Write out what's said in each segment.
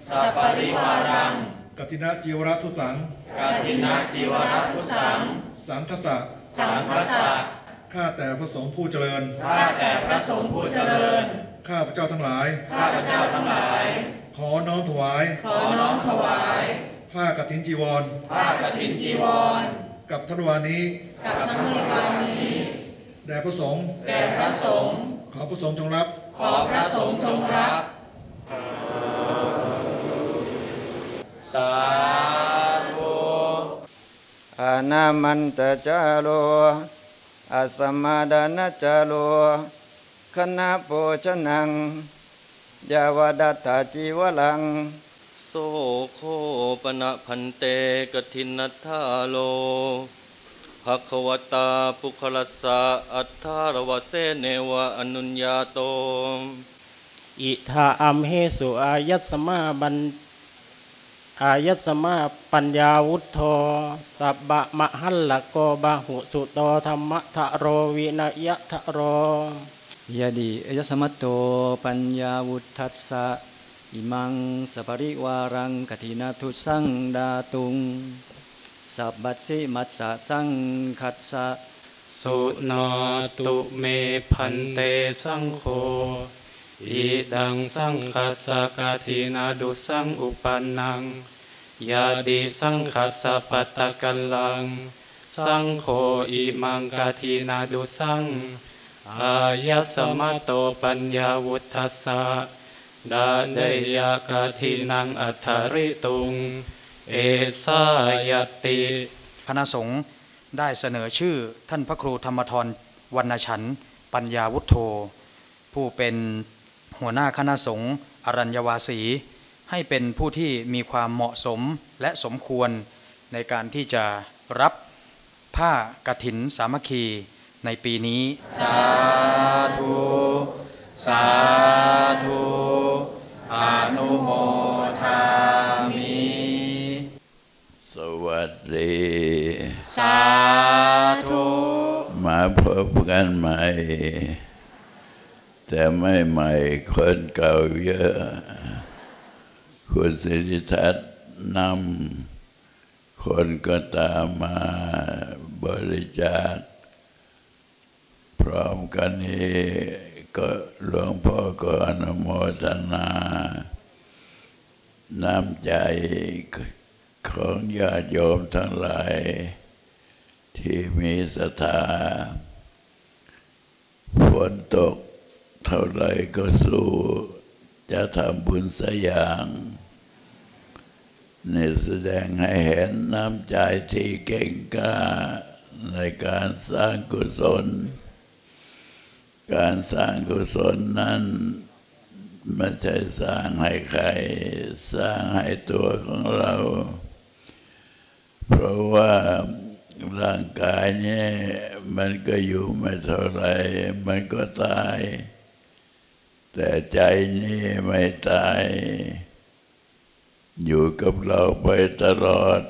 ปริวารังสัพปริวารังกัตินะจีวรทุสังกาทินะจีวรทุสัง สังคสะสังฆสะข้าแต่พระสงฆ์ผู้เจริญ ข้าแต่พระสงฆ์ผู้เจริญ ข้าพระเจ้าทั้งหลาย ข้าพเจ้าทั้งหลาย ขอน้อมถวาย ขอน้อมถวาย ผ้ากฐินจีวร ผ้ากฐินจีวร กับธนวานี้ กับทั้งบริวารนี้ แด่พระสงฆ์ แด่พระสงฆ์ ขอพระสงฆ์จงรับ ขอพระสงฆ์จงรับ สาธุ อา นามันตจาโลอาสมาดานาจาโลคณะโภชนังยาวดัตถาจีวลัง โสโคปนะพันเตกทินัทธาโลภควตาปุคลัสสะอัทธารวเสเนวะอนุญญาโต อิทาอัมเหสุอายัสสมาบัน อายัสสมาปัญญาวุฒโธสับบะมะหัลละโกบาหุสุโตธรรมะทะโรวินยะทะโรยดีอยัสมัตโตปัญญาวุทัสสะอิมังสปริวารังกถินาทุสังดาตุงสับบัตสิมัสสะสังคัสสะสุนาตุเมพันเตสังโฆ อิดังสังคัสสะกาทินาดุสังอุปันนังยาดีสังคัสสะปัตตะกัลลัง สังโฆอิมังกาทินาดุสังอายัสมะโตปัญญาวุทัสสะดาเดยากาทินังอัทธริตุง เอสายติคณะสงฆ์ได้เสนอชื่อท่านพระครูธรรมทรวรรณฉันปัญญาวุฒโธผู้เป็น หัวหน้าคณะสงฆ์อรัญญวาสี ให้เป็นผู้ที่มีความเหมาะสมและสมควรในการที่จะรับผ้ากฐินสามัคคีในปีนี้ สาธุ สาธุ อนุโมทามิ สวัสดี สาธุ มาพบกันใหม่ แต่ไม่ใหม่คนเก่าเยอะ คุณสิริทัศน์นำคนก็ตามมาบริจาค พร้อมกันนี้ก็หลวงพ่อก็อนุโมทนา น้ำใจของญาติโยมทั้งหลาย ที่มีศรัทธาฝนตก เท่าไรก็สู้ จะทำบุญสักอย่างนี่แสดงให้เห็นน้ำใจที่เก่งกล้า ในการสร้างกุศล การสร้างกุศลนั้นไม่ใช่สร้างให้ใคร สร้างให้ตัวของเรา เพราะว่าร่างกายเนี่ยมันก็อยู่ไม่เท่าไร มันก็ตาย แต่ใจนี่ไม่ตาย อยู่กับเราไปตลอด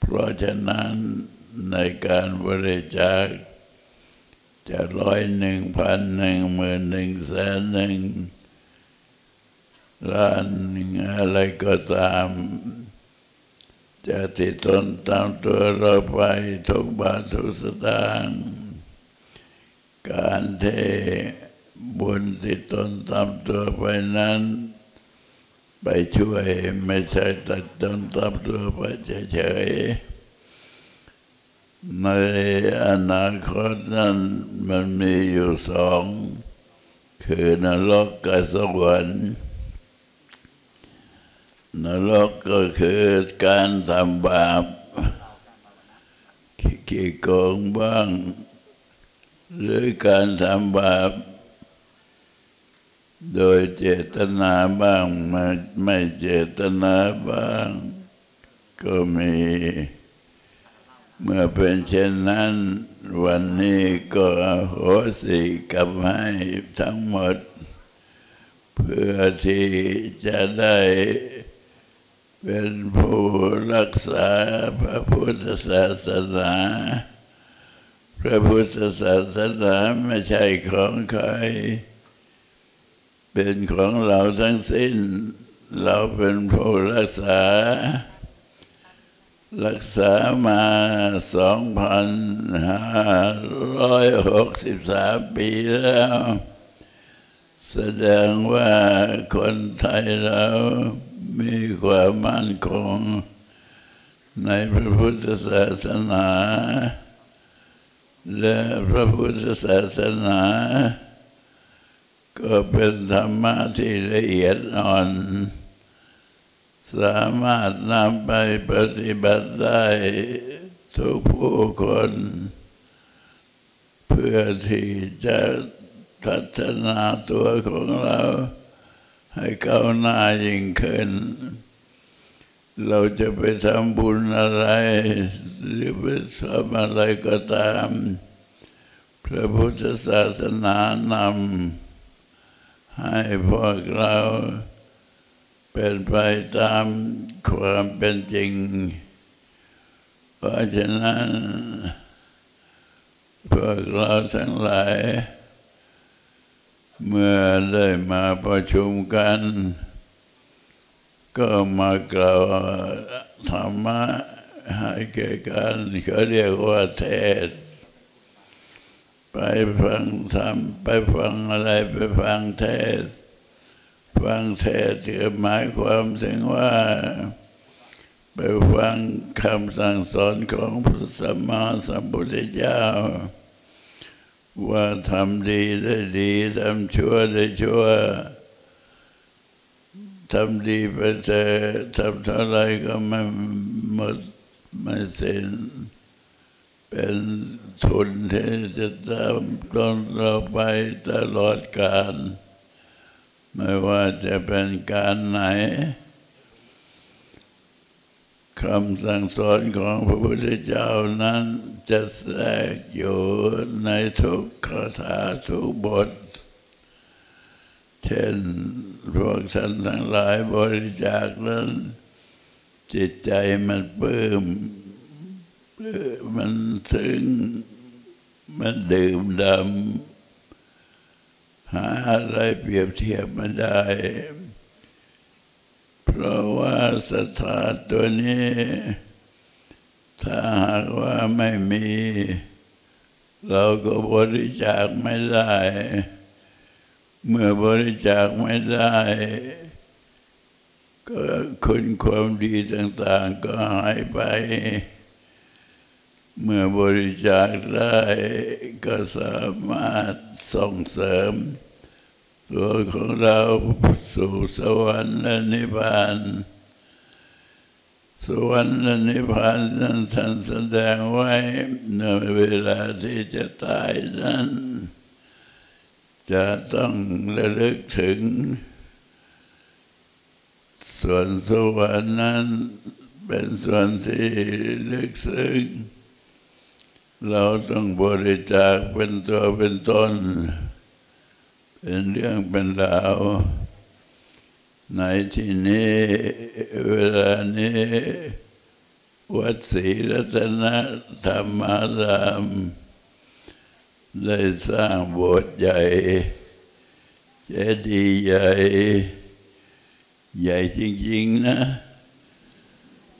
เพราะฉะนั้นในการบริจาค จะร้อยหนึ่งพันหนึ่งหมื่นหนึ่งแสนหนึ่งล้านหนึ่งอะไรก็ตาม จะติดตนตามตัวเราไปทุกบาททุกสตางค์การเท บุญติดตนตามตัวไปนั้น ไปช่วยไม่ใช่ตัดตนตามตัวไปเฉยๆในอนาคตนั้นมันมีอยู่สอง คือนรกกับสวรรค์นรกก็คือการทำบาปขี้โกงบ้าง หรือการทำบาป โดยเจตนาบ้างไม่ไม่เจตนาบ้าง ก็มี เมื่อเป็นเช่นนั้น วันนี้ก็โหสิกับให้ทั้งหมด เพื่อที่จะได้เป็นผู้รักษาพระพุทธศาสนา พระพุทธศาสนาไม่ใช่ของใคร เป็นของเราทั้งสิ้น เราเป็นผู้รักษา รักษามาสองพันห้าร้อยหกสิบสามปีแล้ว แสดงว่าคนไทยเรามีความมั่นคงในพระพุทธศาสนา และพระพุทธศาสนา ก็เป็นธรรมะที่ละเอียดอ่อน สามารถนำไปปฏิบัติได้ทุกผู้คน เพื่อที่จะพัฒนาตัวของเรา ให้ก้าวหน้ายิ่งขึ้น เราจะไปทำบุญอะไร หรือไปทำอะไรก็ตาม พระพุทธศาสนานำ ให้พวกเราเป็นไปตามความเป็นจริง เพราะฉะนั้น พวกเราทั้งหลาย เมื่อได้มาประชุมกัน ก็มากล่าวธรรมะให้แก่กันเขาเรียกว่าเทศ ไปฟังธรรมไปฟังอะไรไปฟังเทศ ฟังเทศน์ก็หมายความถึงว่า ไปฟังคำสั่งสอนของพระสัมมาสัมพุทธเจ้า ว่าทำดีได้ดีทำชั่วได้ชั่วทำดีไปเจอทำเท่าไรก็ไม่หมดไม่สิ้น เป็นทุนที่จะทำต้นเราไปตลอดกาลไม่ว่าจะเป็นการไหนคำสั่งสอนของพระพุทธเจ้านั้นจะแทรกอยู่ในทุกคาถาทุกบท เช่นพวกท่านทั้งหลายบริจาคนั้นจิตใจมันปลื้ม มันถึงมันดื่มดำหาอะไรเปรียบเทียบไม่ได้ เพราะว่าศรัทธาตัวนี้ ถ้าหากว่าไม่มี เราก็บริจาคไม่ได้ เมื่อบริจาคไม่ได้ก็คุณความดีต่าง ๆ ก็หายไป เมื่อบริจาคได้ก็สามารถส่งเสริม ตัวของเราสู่สวรรค์และนิพพาน สวรรค์และนิพพานนั้นท่านแสดงไว้ในเวลาที่จะตายนั้น จะต้องระลึกถึง ส่วนสวรรค์นั้นเป็นส่วนที่ลึกซึ้ง เราต้องบริจาคเป็นตัวเป็นตน เป็นเรื่องเป็นราวในที่นี้เวลานี้วัดศรีรัตนธรรมาราม ได้สร้างโบสถ์ใหญ่เจดีย์ใหญ่ ใหญ่จริง ๆ นะ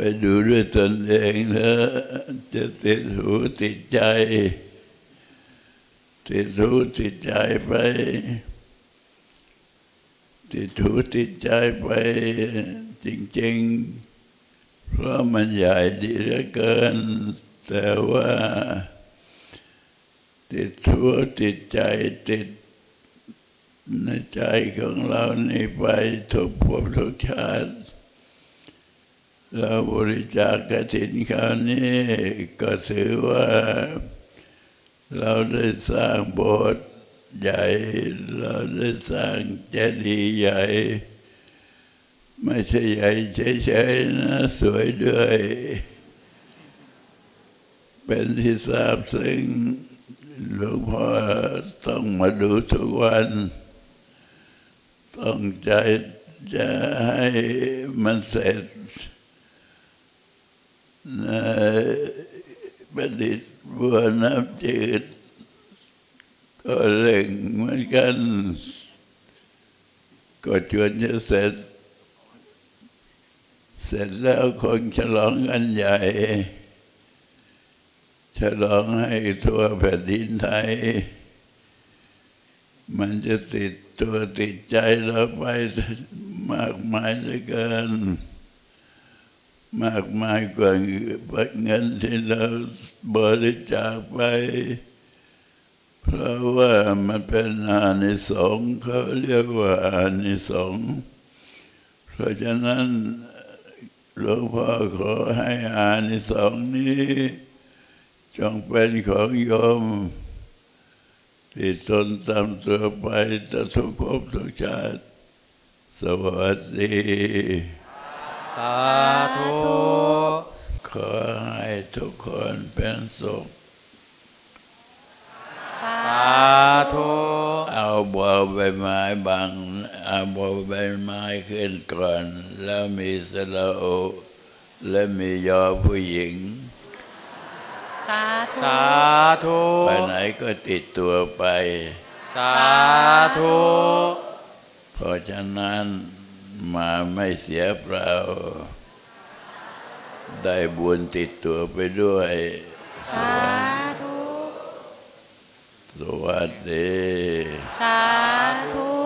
ไปดูด้วยตนเองแล้วจะติดหูติดใจ ติดหูติดใจไป ติดหูติดใจไป จริง ๆ เพราะมันใหญ่ดีเหลือเกิน แต่ว่า ติดหัวติดใจติดในใจของเรานี่ไปทุกภพทุกชาติ เราบริจาคกฐินคราวนี้ก็ถือว่า เราได้สร้างโบสถ์ใหญ่ เราได้สร้างเจดีย์ใหญ่ ไม่ใช่ใหญ่เฉยๆนะสวยด้วย เป็นที่ทราบซึ่งหลวงพ่อต้องมาดูทุกวัน ต้องใจจะให้มันเสร็จ ประดิษฐ์บัวน้ำจืด ก็เล่งเหมือนกัน ก็จวนจะเสร็จ เสร็จแล้วคงฉลองกันใหญ่ ฉลองให้ทั่วแผ่นดินไทย มันจะติดตัวติดใจเราไปมากมายเหลือเกิน มากมายกว่าเงินที่เราบริจาคไป เพราะว่ามันเป็นอานิสงส์เขาเรียกว่าอานิสงส์เพราะฉะนั้นหลวงพ่อขอให้อานิสงส์นี้ จงเป็นของโยมที่ตนตามตัวไปจะทุกภพทุกชาติสวัสดี สาธุขอให้ทุกคนเป็นสุข สาธุ เอาบัวใบไม้บางเอาบัวใบไม้ขึ้นก่อน แล้วมีสระโอ และมียอผู้หญิง สาธุ สาธุไปไหนก็ติดตัวไป สาธุ เพราะฉะนั้น มาไม่เสียเปล่า ได้บุญติดตัวไปด้วยสสาวัสธุ สวัสดี สาธุ